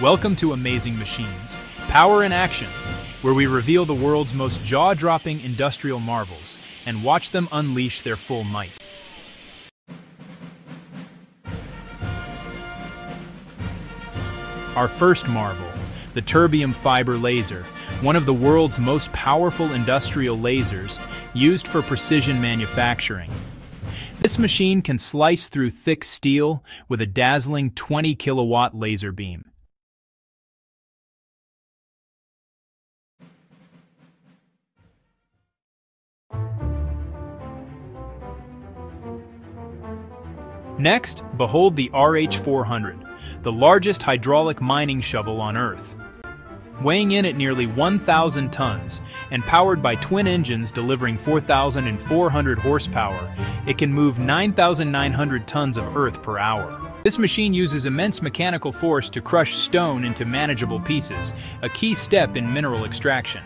Welcome to Amazing Machines, Power in Action, where we reveal the world's most jaw-dropping industrial marvels and watch them unleash their full might. Our first marvel, the terbium fiber laser, one of the world's most powerful industrial lasers used for precision manufacturing. This machine can slice through thick steel with a dazzling 20 kilowatt laser beam. Next, behold the RH400, the largest hydraulic mining shovel on Earth. Weighing in at nearly 1,000 tons and powered by twin engines delivering 4,400 horsepower, it can move 9,900 tons of earth per hour. This machine uses immense mechanical force to crush stone into manageable pieces, a key step in mineral extraction.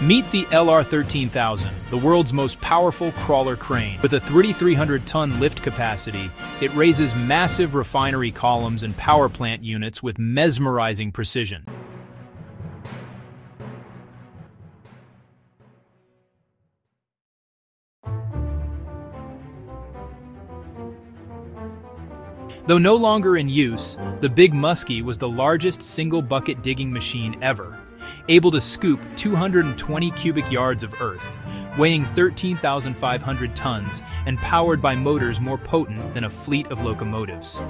Meet the LR13000, the world's most powerful crawler crane. With a 3,300-ton lift capacity, it raises massive refinery columns and power plant units with mesmerizing precision. Though no longer in use, the Big Muskie was the largest single-bucket digging machine ever, able to scoop 220 cubic yards of earth, weighing 13,500 tons and powered by motors more potent than a fleet of locomotives.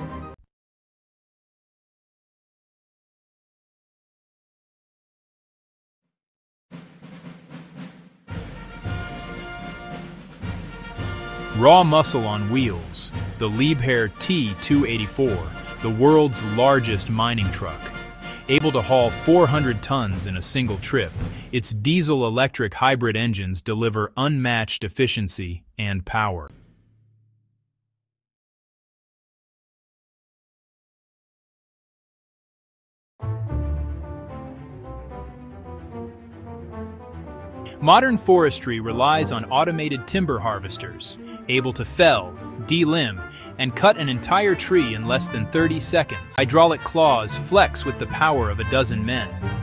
Raw muscle on wheels, the Liebherr T284, the world's largest mining truck. Able to haul 400 tons in a single trip, its diesel-electric hybrid engines deliver unmatched efficiency and power. Modern forestry relies on automated timber harvesters, able to fell, delimb, and cut an entire tree in less than 30 seconds. Hydraulic claws flex with the power of a dozen men.